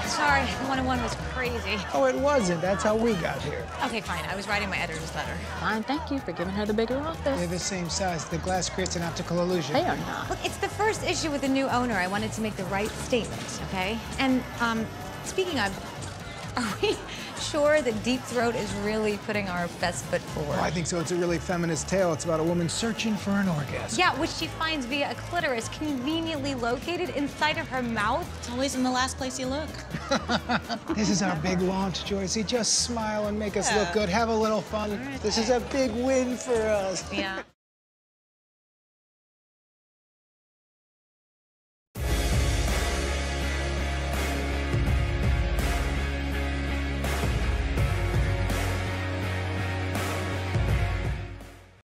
sorry. The one-on-one was crazy. Oh, it wasn't. That's how we got here. Okay, fine. I was writing my editor's letter. Fine, thank you for giving her the bigger office. They're the same size. The glass creates an optical illusion. They are not. Look, it's the first issue with the new owner. I wanted to make the right statement, okay? And, um, speaking of, are we sure that Deep Throat is really putting our best foot forward? Oh, I think so. It's a really feminist tale. It's about a woman searching for an orgasm. Yeah, which she finds via a clitoris conveniently located inside of her mouth. It's always in the last place you look. This is our big launch, Joycey. Just smile and make us look good. Have a little fun. This is a big win for us. Yeah.